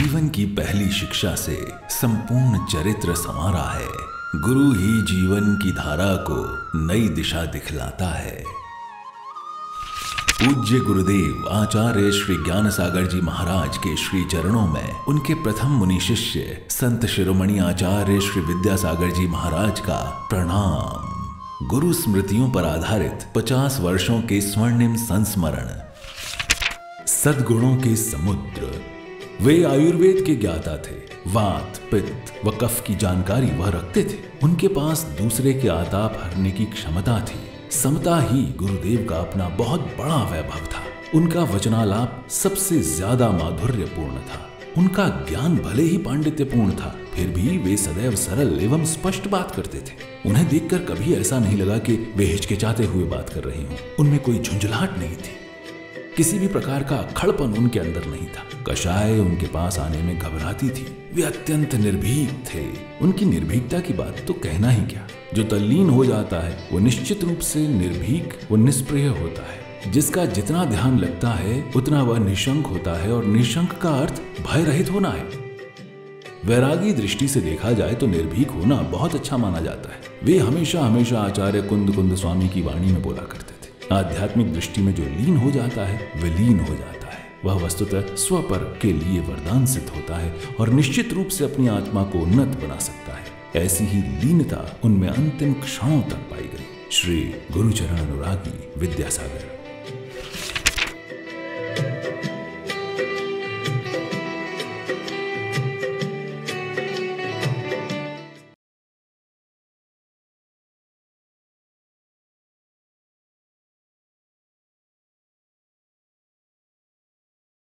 जीवन की पहली शिक्षा से संपूर्ण चरित्र समारा है। गुरु ही जीवन की धारा को नई दिशा दिखलाता है। पूज्य गुरुदेव आचार्य श्री ज्ञान सागर जी महाराज के श्री चरणों में उनके प्रथम मुनि शिष्य संत शिरोमणि आचार्य श्री विद्यासागर जी महाराज का प्रणाम। गुरु स्मृतियों पर आधारित 50 वर्षों के स्वर्णिम संस्मरण। सदगुणों के समुद्र। वे आयुर्वेद के ज्ञाता थे। वात, पित्त व कफ की जानकारी वह रखते थे। उनके पास दूसरे के आताप हरने की क्षमता थी। समता ही गुरुदेव का अपना बहुत बड़ा वैभव था। उनका वचनालाप सबसे ज़्यादा माधुर्यपूर्ण था। उनका ज्ञान भले ही पांडित्यपूर्ण था, फिर भी वे सदैव सरल एवं स्पष्ट बात करते थे। उन्हें देखकर कभी ऐसा नहीं लगा कि वे हिचकिचाते हुए बात कर रहे हों। उनमें कोई झुंझलाहट नहीं थी। किसी भी प्रकार का खड़पन उनके अंदर नहीं था। कषाय उनके पास आने में घबराती थी। वे अत्यंत निर्भीक थे। उनकी निर्भीकता की बात तो कहना ही क्या? जो तल्लीन हो जाता है, वो निश्चित रूप से निर्भीक व निष्प्रिय होता है। जिसका जितना ध्यान लगता है, उतना वह निशंक होता है और निशंक का अर्थ भय रहित होना है। वैरागी दृष्टि से देखा जाए तो निर्भीक होना बहुत अच्छा माना जाता है। वे हमेशा हमेशा आचार्य कुंद कुंद स्वामी की वाणी में बोला करते आध्यात्मिक दृष्टि में जो लीन हो जाता है विलीन हो जाता है। वह वस्तुतः स्वपर के लिए वरदान सिद्ध होता है और निश्चित रूप से अपनी आत्मा को उन्नत बना सकता है। ऐसी ही लीनता उनमें अंतिम क्षणों तक पाई गई। श्री गुरुचरण अनुरागी विद्यासागर।